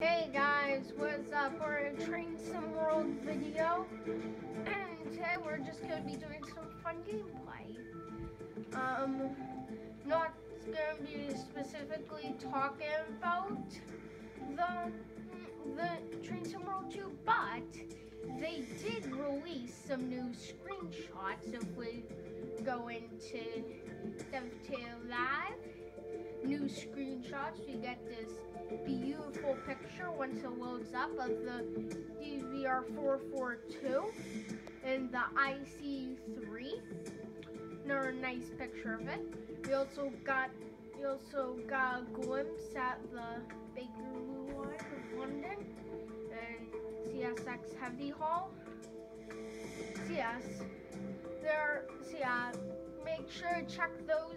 Hey guys, what's up? We're in Train Sim World video, and today we're just gonna be doing some fun gameplay. Um, not gonna be specifically talking about the the Train Sim World 2, but they did release some new screenshots. If we go into Dovetail Live, new screenshots, we get this beautiful picture once it loads up of the DVR442 and the IC3. Another nice picture of it. We also got we also got a glimpse at the Bakerloo line of London and CSX Heavy Haul. CS. There so yeah, make sure to check those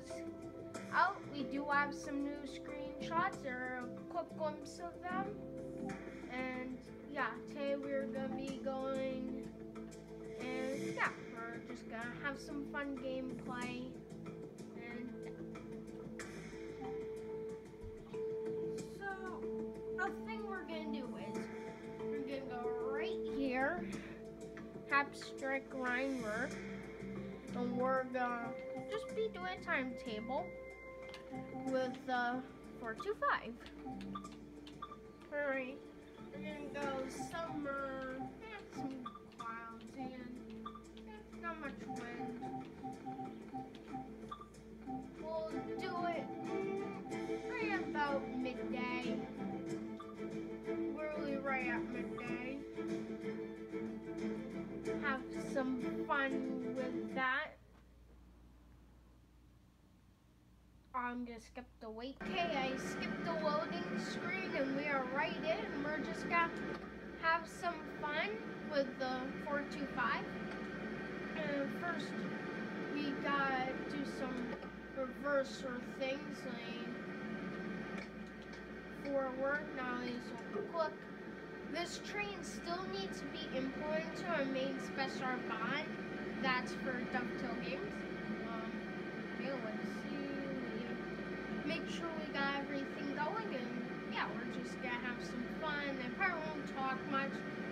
out. We do have some new screenshots or a quick glimpse of them. And yeah, today we're gonna be going and yeah, we're just gonna have some fun gameplay. And so the thing we're gonna do is we're gonna go right here, Abstract Rhymer, and we're gonna just be doing a timetable with uh, 425. Alright, we're gonna go summer, some clouds, and not much wind. We'll do it right about midday. Really right at midday. Have some fun with that. I'm gonna skip the wait. Okay, I skipped the loading screen and we are right in. We're just gonna have some fun with the 425. And first, we gotta do some reverser things like forward. Now these click. This train still needs to be imported to our main special bond. That's for Dovetail Games. Make sure we got everything going and yeah, we're just gonna have some fun. I probably won't talk much.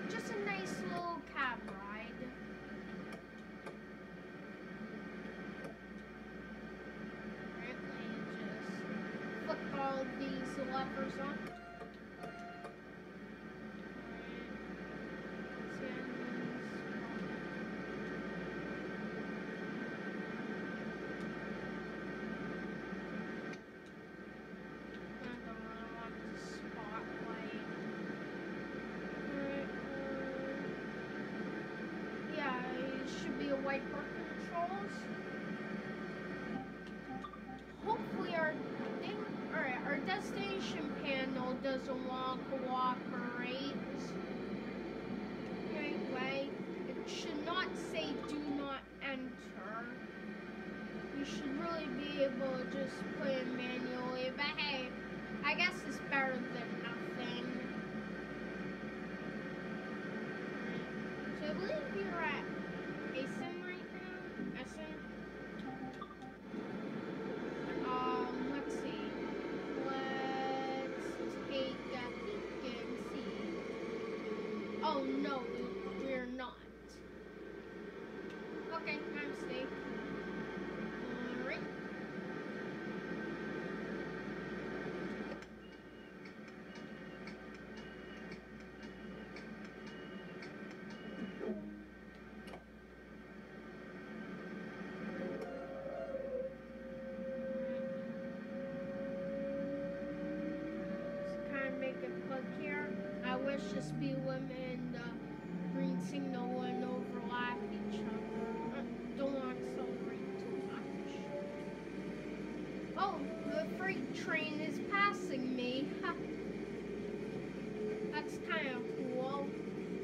Just a nice little cab ride. Me just flip all these levers on. Wiper controls. Hopefully our thing, alright, our destination panel doesn't want to cooperate. Anyway, it should not say do not enter. You should really be able to just put it manually, but hey, I guess it's better than nothing. So I believe you're at train is passing me. That's kind of cool.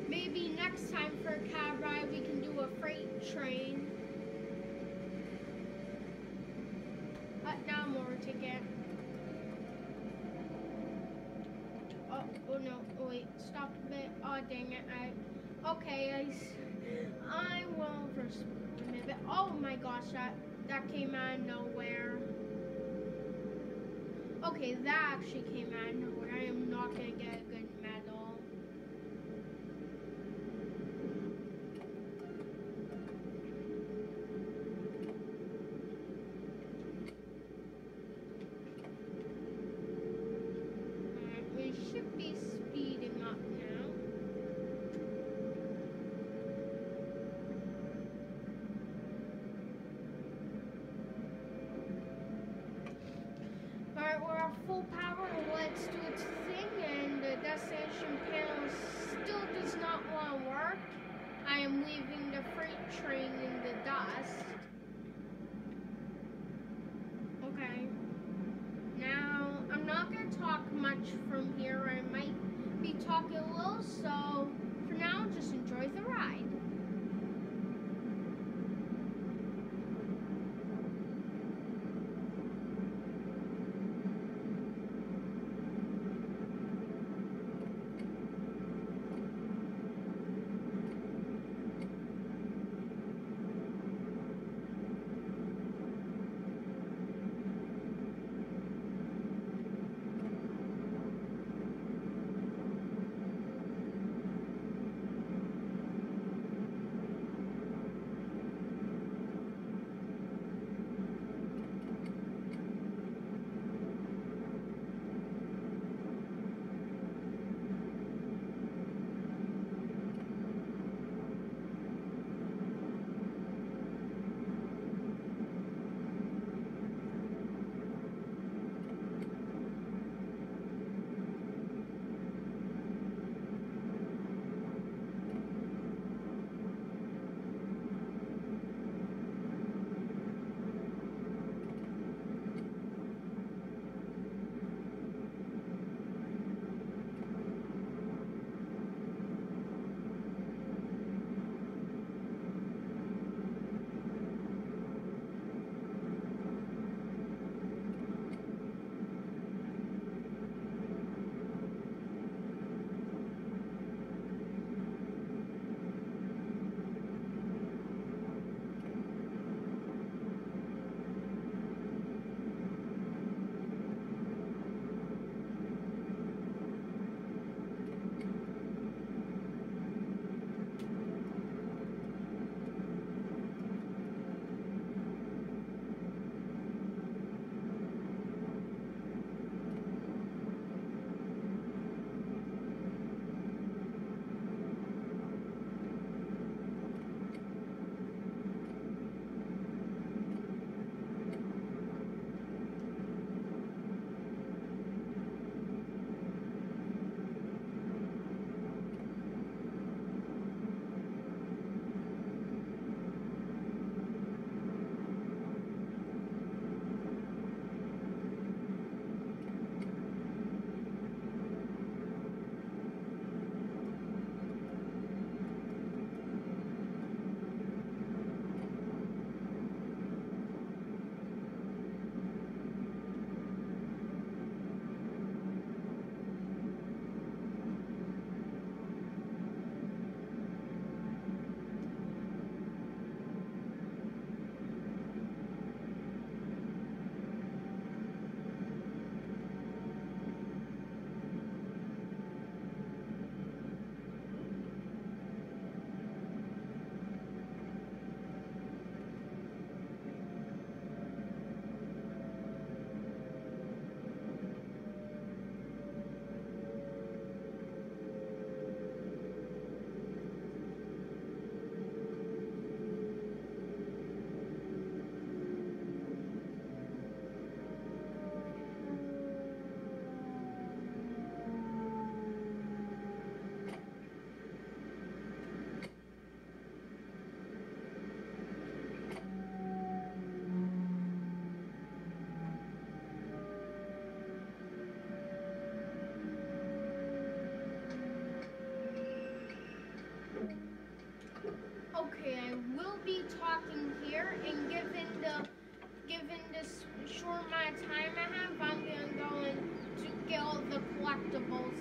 Maybe next time for a cab ride we can do a freight train. Uh, now more ticket. Oh, oh no, oh, wait, stop a bit. Oh, dang it. I, okay, I, I will first a bit. Oh my gosh, that, that came out of nowhere. Okay, that actually came out of nowhere. I am not to get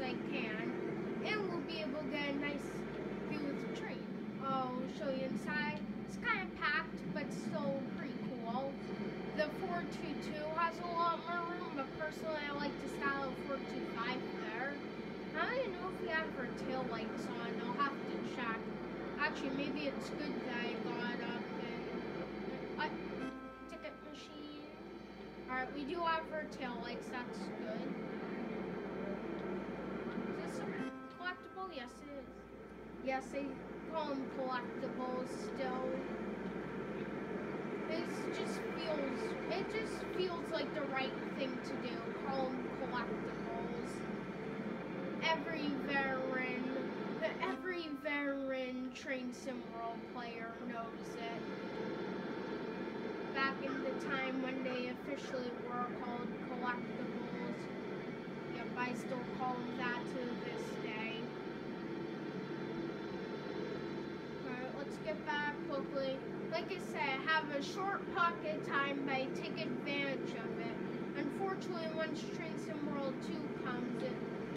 I can, and we'll be able to get a nice view of the train. I'll show you inside. It's kind of packed, but still pretty cool. The 422 has a lot more room, but personally I like the style of 425 there. I don't know if we have our tail lights on. I'll have to check. Actually, maybe it's good that I got up and uh, ticket machine. All right, we do have our tail lights. That's good. collectible? Yes, it is. Yes, they call them collectibles still. It just feels, it just feels like the right thing to do, call them collectibles. Every veteran, every veteran train sim world player knows it. Back in the time when they officially were called collectibles, yep, I still call them that to this get quickly. Like I said, have a short pocket time, but take advantage of it. Unfortunately, once Train Sim World 2 comes,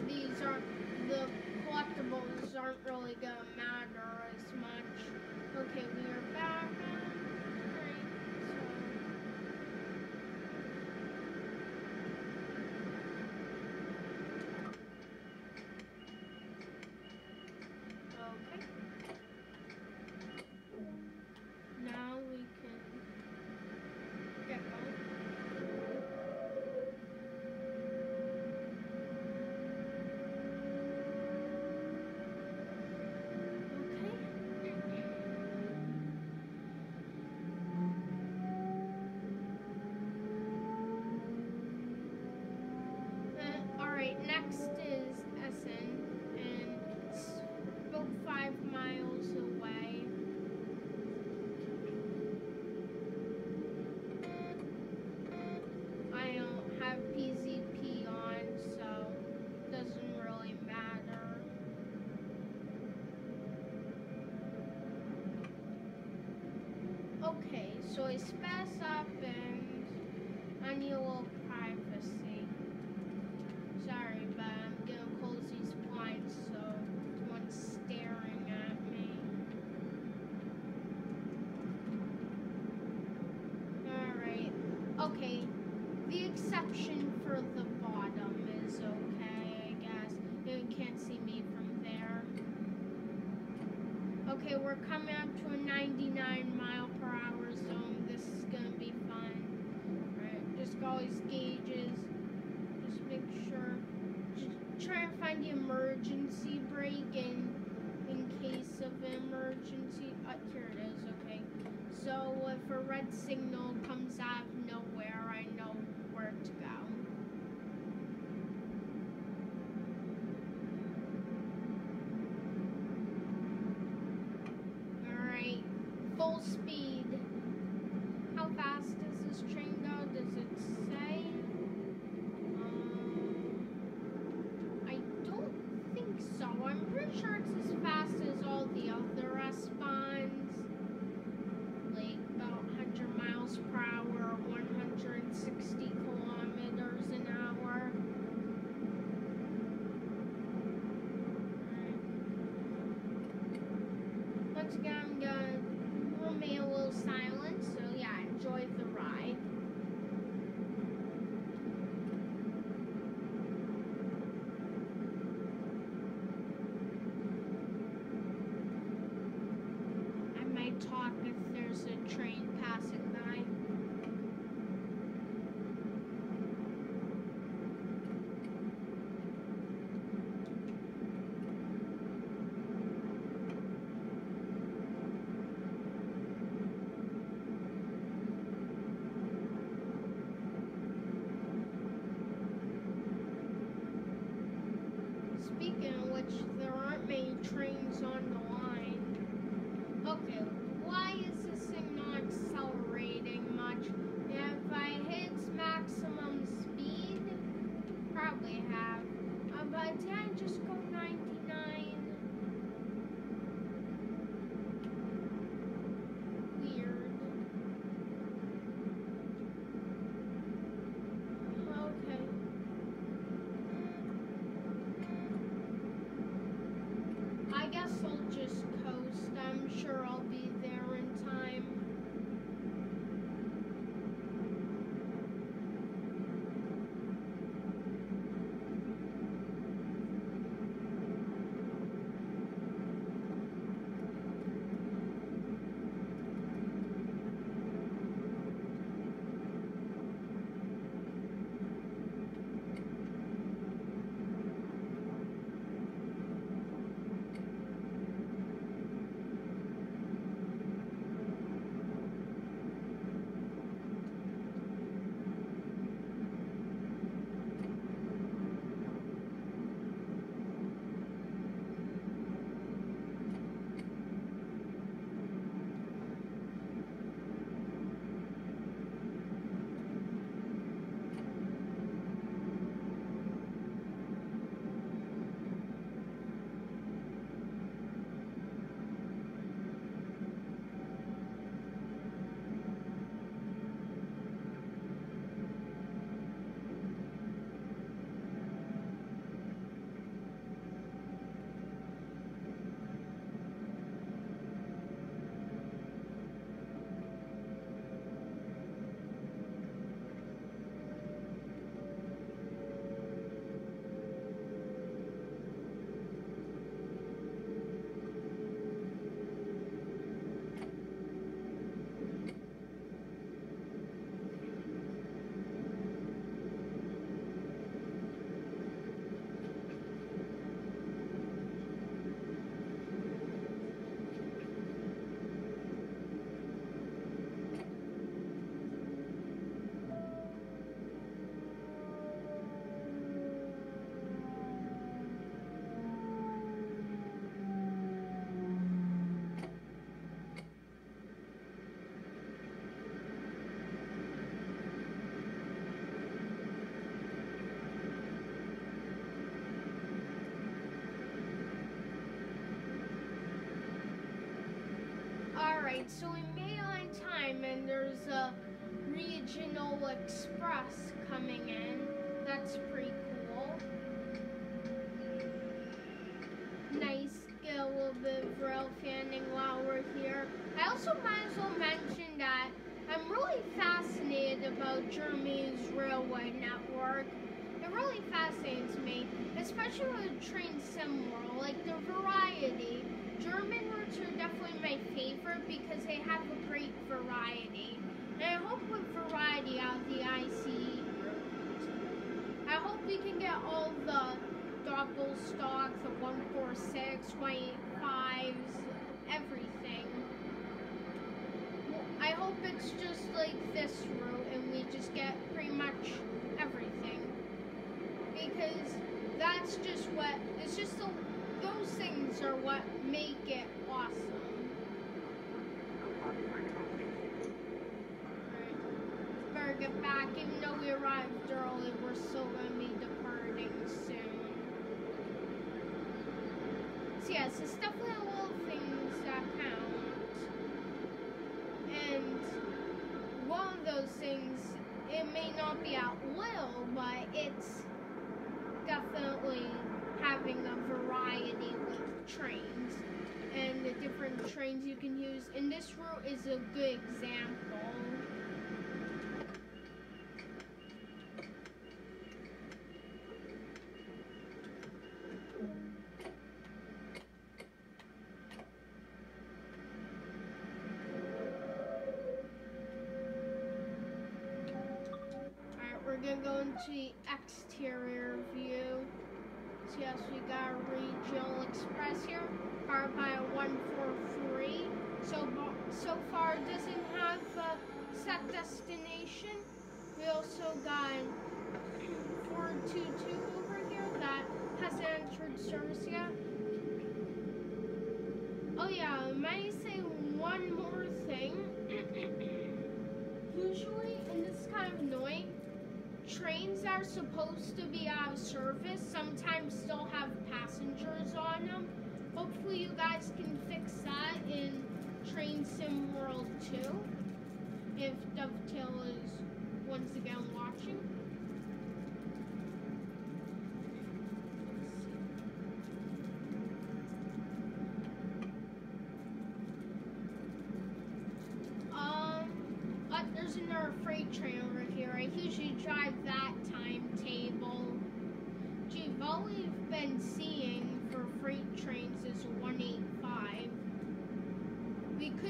these are the collectible Okay, so it's fast, up and, and you will emergency. Uh, here it is, okay. So if a red signal comes out of nowhere, I know where to go. full speed. Alright, so we made on time and there's a regional express coming in. That's pretty cool. Nice, get a little bit of rail fanning while we're here. I also might as well mention that I'm really fascinated about Germany's railway network. It really fascinates me, especially with Train Sim World, like the variety. German routes are definitely my favorite because they have a great variety. And I hope with variety out the ICE route. I hope we can get all the Doppelstock, the 146, 185s, everything. I hope it's just like this route and we just get pretty much everything. Because that's just what, it's just the, those things are what make it awesome. Alright, better get back. Even though we arrived early, we're still going to be departing soon. So yes, it's definitely a little things that count. And one of those things, it may not be at will, but it's definitely having a variety with trains and the different trains you can use. And this route is a good example. Alright, we're gonna go into the exterior view. So yes, we got regional express here, powered by a 143. So far doesn't have a set destination. We also got 422 over here that hasn't entered service yet. Oh yeah, I say one more thing. Usually, and this is kind of annoying, trains that are supposed to be out of service sometimes still have passengers on them. Hopefully you guys can fix that in Train Sim World 2 if Dovetail is once again watching. Um, uh, there's another freight train over here. I usually drive that timetable. Gee, all we've been seeing for freight trains is 185.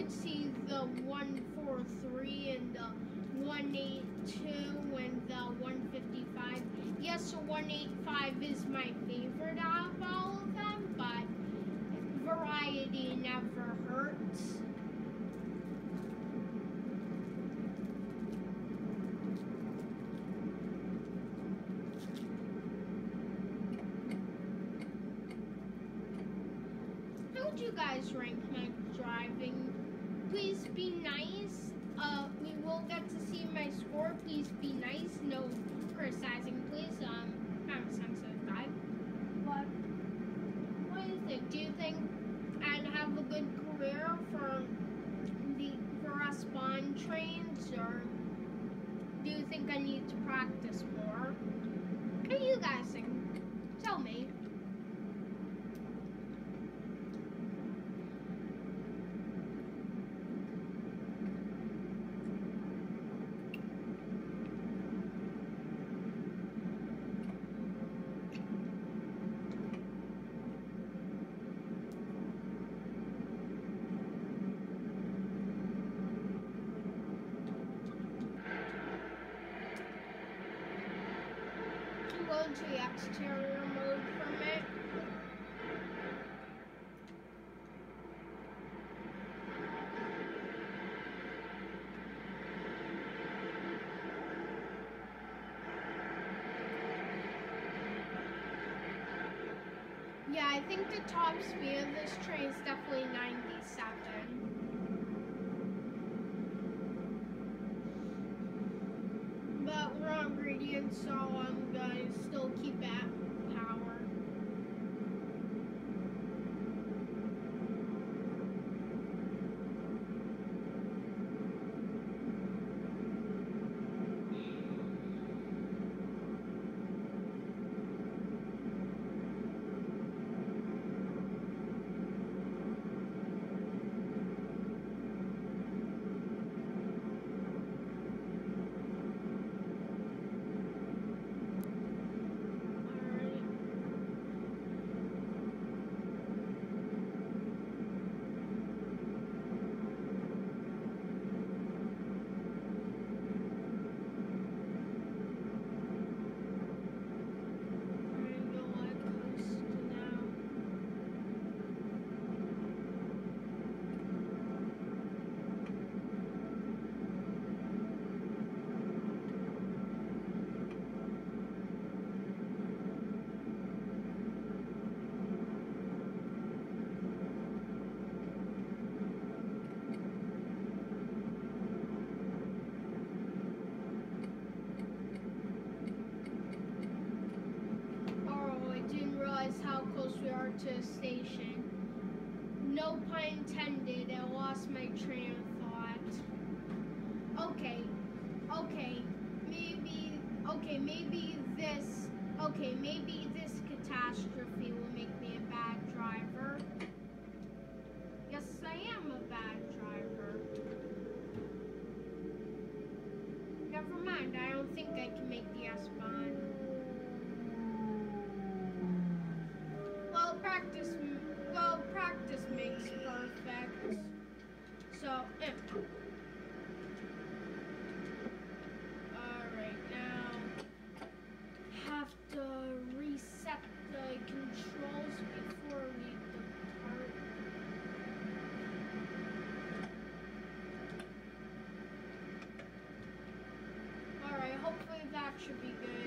Could see the 143 and the 182 and the 155. Yes, the 185 is my favorite out of all of them, but variety never hurts. How would you guys rank my driving? Please be nice. Uh, will get to see my score. Please be nice. No criticizing, please. Um, of a sensitive guy. But what do you think? Do you think I'd have a good career for the for S-Bahn trains, or do you think I need to practice more? What do you guys think? Tell me. I'm to the exterior mode for a minute. Yeah, I think the top speed of this train is definitely 97. But we're on gradient, so I'm gonna still keep at power. Station. No pun intended, I lost my train of thought. Okay, okay, maybe, okay, maybe this, okay, maybe this catastrophe will make me a bad driver. Yes, I am a bad driver. Never mind, I don't think I can make the S-Bahn. Practice, well, practice makes perfect. So, eh. Alright, now, have to reset the controls before we depart. Alright, hopefully that should be good.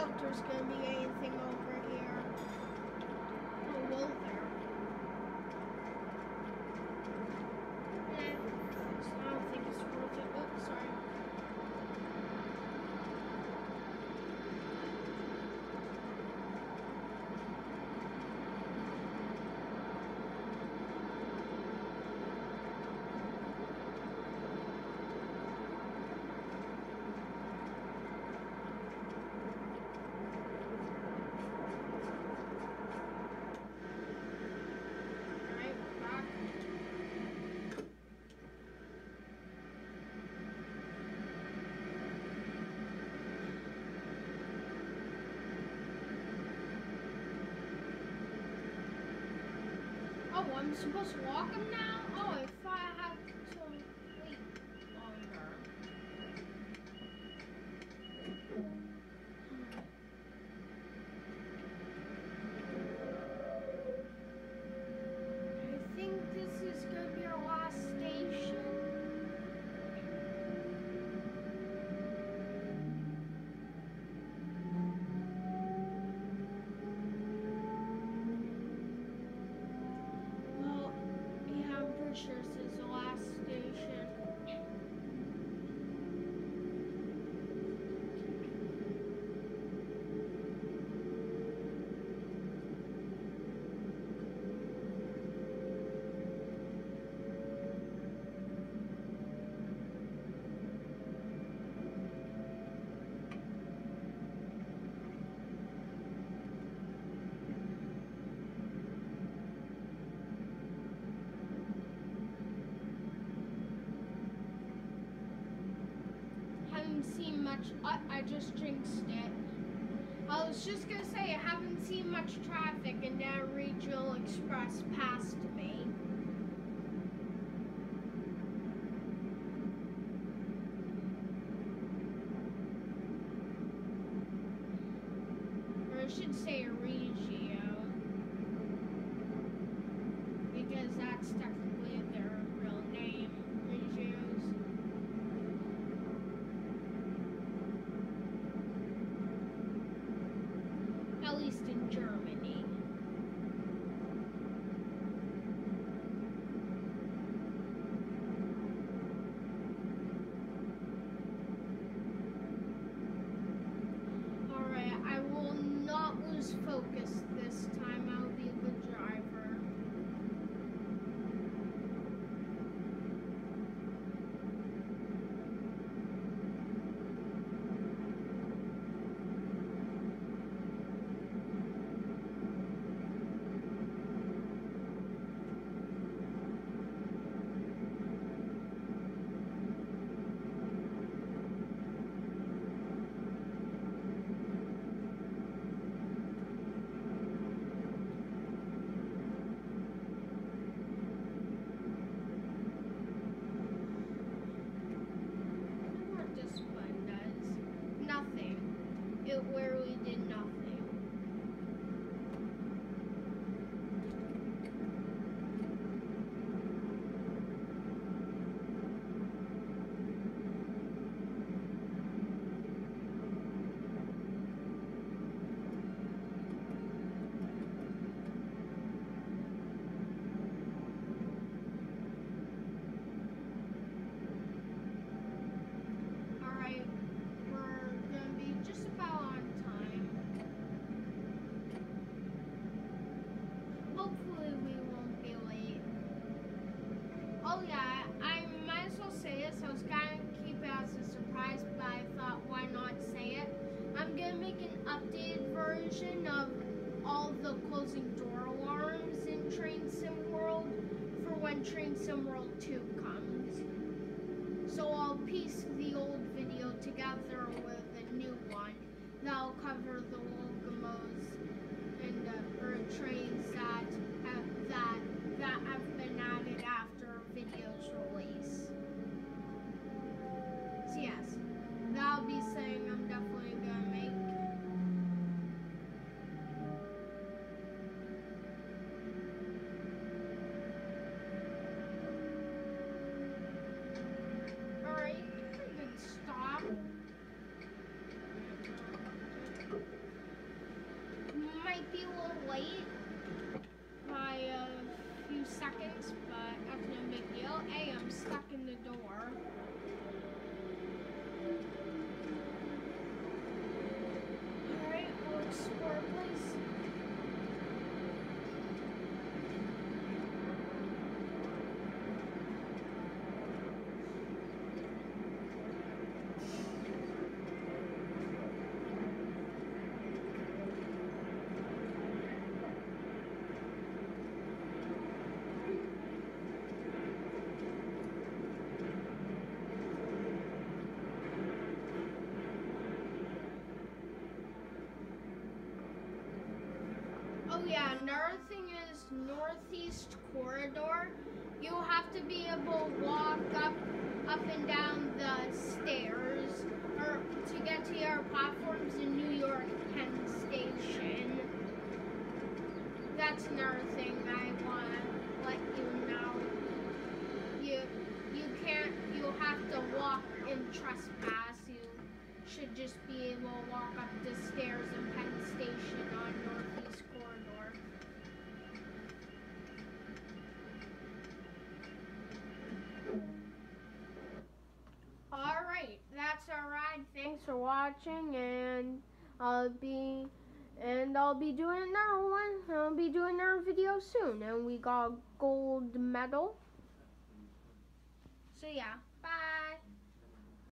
I doubt there's gonna be anything here. Oh, will there? Eh, I don't think it's worth it. Oh, sorry. Alright, we're back. Oh, I'm supposed to walk him now? Oh, I, just jinxed it. I was just gonna say I haven't seen much traffic, and then Regional Express passed me. Train Sim World 2 comes. So I'll piece the old video together with a new one that'll cover the locomos and uh, trains that have that that have been added after video's release. So yes, that'll be something I'm definitely gonna make. Alright, pretty good stop. Might be a little late by a few seconds, but that's no big deal. Hey, I'm stuck in the door. Alright, we'll explore a place. Oh yeah, another thing is northeast corridor. You'll have to be able to walk up up and down the stairs or to get to your platforms in New York Penn Station. That's another thing I wanna let you know. You you can't you have to walk and trespass. You should just be able to walk up the stairs in Penn Station on Northeast for watching and I'll be and I'll be doing another one. I'll be doing another video soon and we got gold medal. So yeah.